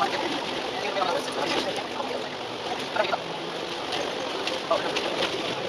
Thank you.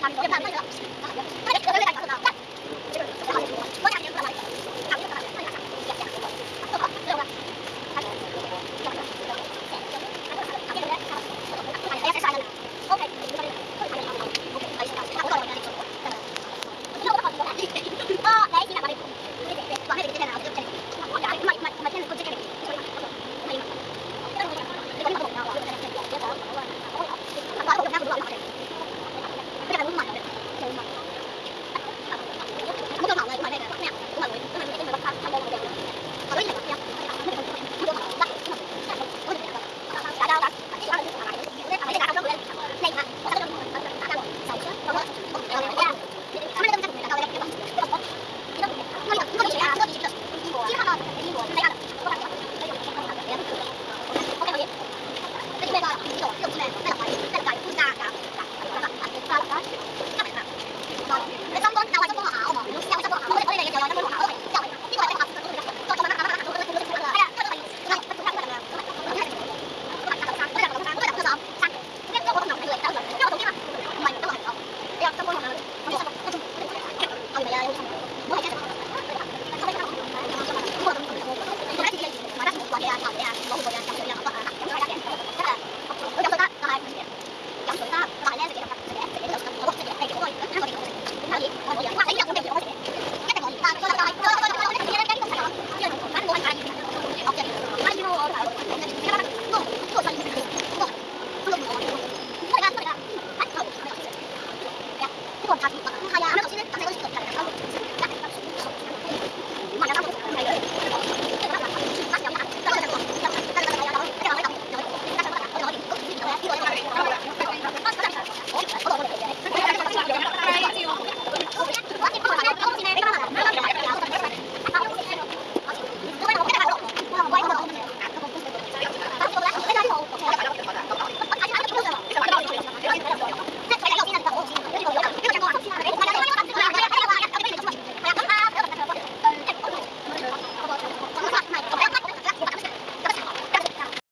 Tapi.